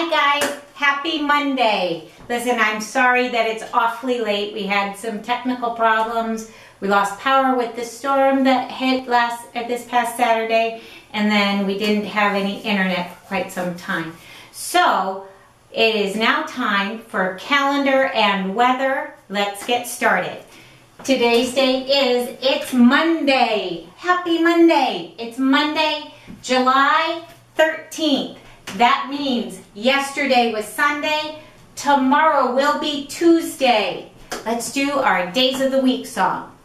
Hi guys, happy Monday. Listen, I'm sorry that it's awfully late. We had some technical problems. We lost power with the storm that hit last uh, this past Saturday, and then we didn't have any internet for quite some time. So, it is now time for calendar and weather. Let's get started. Today's date is, it's Monday. Happy Monday. It's Monday, July 13th. That means yesterday was Sunday, tomorrow will be Tuesday. Let's do our Days of the Week song.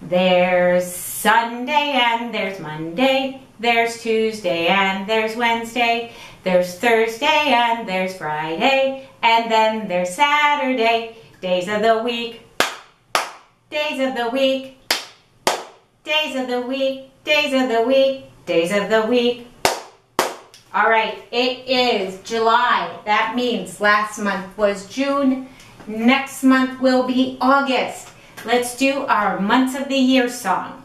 There's Sunday and there's Monday, there's Tuesday and there's Wednesday, there's Thursday and there's Friday, and then there's Saturday. Days of the week, days of the week, days of the week, days of the week, days of the week. All right, it is July. That means last month was June. Next month will be August. Let's do our months of the year song.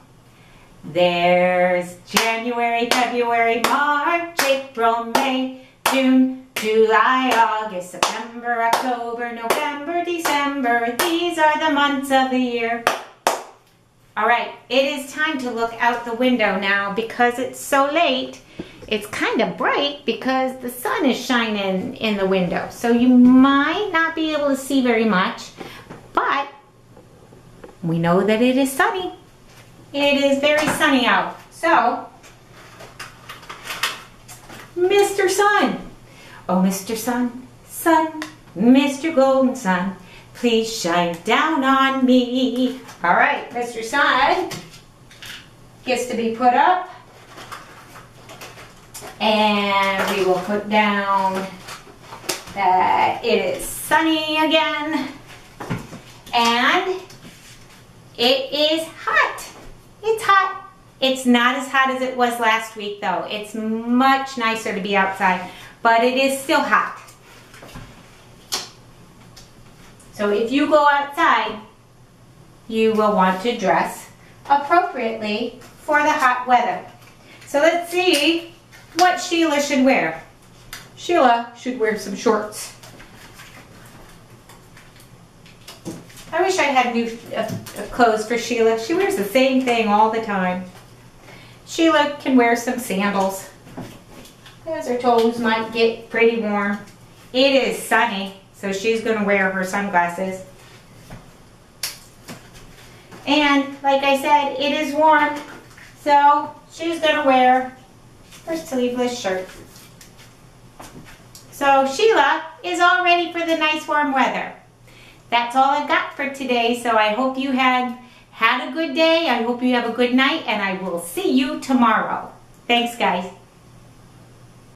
There's January, February, March, April, May, June, July, August, September, October, November, December. These are the months of the year. All right, it is time to look out the window now because it's so late it's kind of bright because the sun is shining in the window. So you might not be able to see very much, but we know that it is sunny. It is very sunny out. So, Mr. Sun. Oh, Mr. Sun, Sun, Mr. Golden Sun, please shine down on me. All right, Mr. Sun gets to be put up. And we will put down that it is sunny again. And it is hot. It's hot. It's not as hot as it was last week though. It's much nicer to be outside, but it is still hot. So if you go outside, you will want to dress appropriately for the hot weather. So let's see what Sheila should wear. Sheila should wear some shorts. I wish I had new uh, uh, clothes for Sheila. She wears the same thing all the time. Sheila can wear some sandals because her toes might get pretty warm. It is sunny, so she's going to wear her sunglasses. And like I said, it is warm, so she's going to wear her sleeveless shirt. So Sheila is all ready for the nice warm weather. That's all I've got for today, so I hope you had had a good day. I hope you have a good night, and I will see you tomorrow. Thanks, guys.